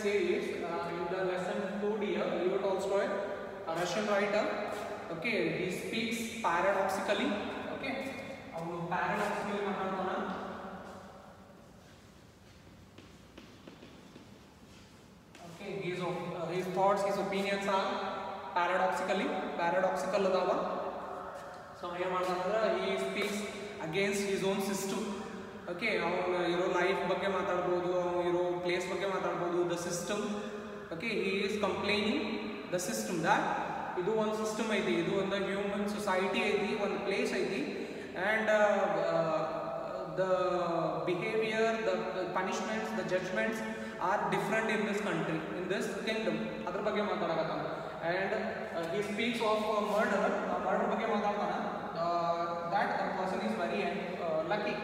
says uh, in the lesson 2 here, Leo Tolstoy, a Russian writer, okay, he speaks paradoxically, okay, ಅವನು paradoxically ಮಾತಾಡ್ತಾನ okay, his, op- uh, his thoughts, his opinions are paradoxically, paradoxical ಅದಾವ so ಏನು ಮಾಡ್ತಾನಂದ್ರೆ ಈ speaks against his own system okay ಅವನು ಇರೋ life ಬಗ್ಗೆ ಮಾತಾಡ್ಬೋದು ಅವನು ಇರೋ ಪ್ಲೇಸ್ ಬಗ್ಗೆ ಮಾತಾಡ್ಬೋದು the system okay he is complaining the system that ಇದು ಒಂದು ಸಿಸ್ಟಮ್ ಐತಿ ಇದು ಒಂದು ಹ್ಯೂಮನ್ ಸೊಸೈಟಿ ಐತಿ ಒಂದು ಪ್ಲೇಸ್ ಐತಿ and the behaviour the punishments the judgements are different in this country in this kingdom ಅದ್ರ ಬಗ್ಗೆ ಮಾತಾಡಕತ್ತಾನ and he speaks of murder murder ಬಗ್ಗೆ ಮಾತಾಡ್ತಾನೆ that the person is very lucky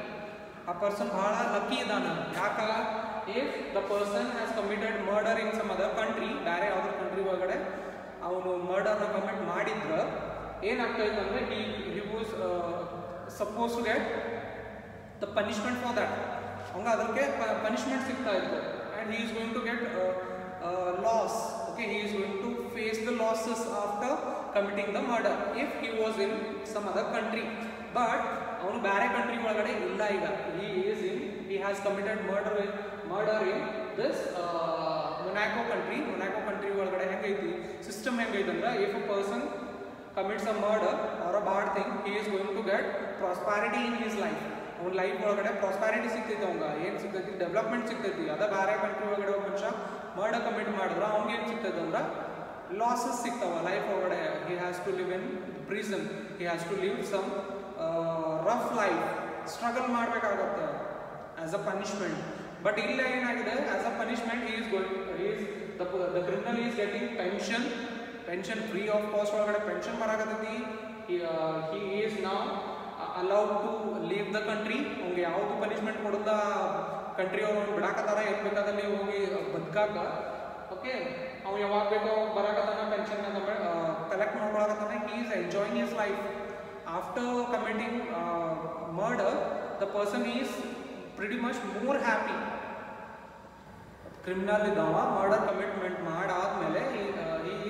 ಆ ಪರ್ಸನ್ ಭಾಳ lucky ಇದ್ದಾನೆ ಯಾಕ if the person has committed murder in some other country ಬೇರೆ ಯಾವ್ದಾರ ಕಂಟ್ರಿ ಒಳಗಡೆ ಅವನು ಮರ್ಡರ್ನ ಕಮಿಟ್ ಮಾಡಿದ್ರೆ ಏನಾಗ್ತಾಯಿತ್ತು ಅಂದರೆ ಈ he was suppose to get the punishment for that ಅವಂಗ ಅದಕ್ಕೆ ಪನಿಷ್ಮೆಂಟ್ ಸಿಗ್ತಾ ಇತ್ತು and he is going to get loss okay he is going to face the losses after committing the murder if he was in some other country but ಅವನು ಬೇರೆ country ಒಳಗಡೆ ಇಲ್ಲ ಈಗ he is in he has committed murder murder in this Monaco country Monaco country ಒಳಗಡೆ ಹೆಂಗೈತಿ system ಹೆಂಗೈತೆ ಅಂದ್ರೆ if a person commits a murder or a bad thing he is going to get prosperity in his life ಅವ್ನ life ಒಳಗಡೆ prosperity ಸಿಗ್ತೈತಿ ಅವಂಗ ಏನು ಸಿಗ್ತೈತಿ ಡೆವಲಪ್ಮೆಂಟ್ ಸಿಗ್ತೈತಿ ಅದ ಬೇರೆ ಕಂಟ್ರಿ ಒಳಗಡೆ ಒಬ್ಬ ಮನುಷ್ಯ ಮರ್ಡರ್ ಕಮಿಟ್ ಮಾಡಿದ್ರೆ ಅವ್ನಿಗೆ ಏನು ಸಿಗ್ತೈತೆ ಅಂದ್ರೆ ಲಾಸಸ್ ಸಿಗ್ತಾವ ಲೈಫ್ ಒಳಗಡೆ he has to live in prison he has to live some rough life struggle ಮಾಡಬೇಕಾಗುತ್ತೆ ಆಸ್ ಅ ಪನಿಷ್ಮೆಂಟ್ ಬಟ್ ಇಲ್ಲ ಏನಾಗಿದೆ as a punishment is going is the criminal is getting pension pension free of cost ಒಳಗಡೆ pension ಬರಾಕತ್ತೈತಿ he is not allowed to leave the country ಅವ್ಗೆ ಯಾವುದು punishment ಕೊಡುತ್ತ country ಅವ್ರು ಬಿಡಾಕತ್ತಾರ ಎಲ್ಲಿ ಬೇಕಾದಲ್ಲಿ ಹೋಗಿ ಬದುಕಾಕ. ಓಕೆ ಅವ್ನು ಯಾವಾಗ ಬೇಕೋ ಬರಾಕತ್ತಾನ pension collect ಮಾಡ್ಕೊಳಕತ್ತಾನ. He is enjoying his life after committing murder the person is pretty much more happy criminal ಇದ್ದಾವ murder commitment ಮಾಡಾದ್ಮೇಲೆ he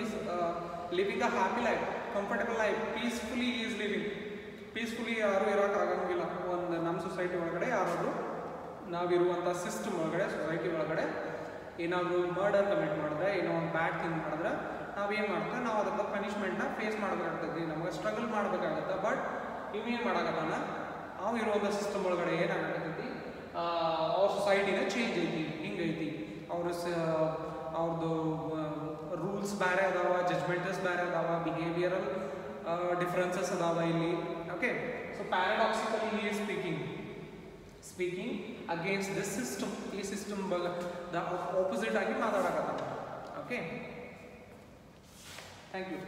is living a happy life comfortable life peacefully is living peacefully ಯಾರು ಇರೋಕ್ಕಾಗಂಗಿಲ್ಲ ಒಂದು ನಮ್ಮ society ಒಳಗಡೆ ಯಾರಾದರೂ ನಾವಿರುವಂಥ system ಒಳಗಡೆ society ಒಳಗಡೆ ಏನಾದರೂ ಮರ್ಡರ್ ಕಮಿಟ್ ಮಾಡಿದ್ರೆ, ಏನೋ ಒಂದು ಬ್ಯಾಡ್ ಥಿಂಗ್ ಮಾಡಿದ್ರೆ ನಾವೇನು ಮಾಡ್ತೇವೆ? ನಾವು ಅದಕ್ಕೆ ಪನಿಷ್ಮೆಂಟ್ನ ಫೇಸ್ ಮಾಡಬೇಕಾಗ್ತದೆ ನಮಗೆ ಸ್ಟ್ರಗಲ್ ಮಾಡಬೇಕಾಗತ್ತೆ. ಬಟ್ ಇವೇನು ಮಾಡಾಕತ್ತಾನ ನಾವು ಇರುವಂಥ ಸಿಸ್ಟಮ್ ಒಳಗಡೆ ಏನಾಗತ್ತೈತಿ ಅವ್ರ ಸೊಸೈಟಿನ ಚೇಂಜ್ ಐತಿ. ಹಿಂಗೈತಿ. ಅವ್ರ ಸ ಅವ್ರದ್ದು ರೂಲ್ಸ್ ಬೇರೆ ಅದಾವ ಜಜ್ಮೆಂಟಸ್ ಬೇರೆ ಅದಾವ ಬಿಹೇವಿಯರಲ್ ಡಿಫ್ರೆನ್ಸಸ್ ಅದಾವ ಇಲ್ಲಿ. Okay so paradoxically he is speaking speaking against this system ಈ ಸಿಸ್ಟಮ್ ದ ಆಪೋಸಿಟ್ ಆಗಿ ಮಾತಾಡಕತ್ತ ಓಕೆ Thank you.